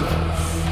yourself.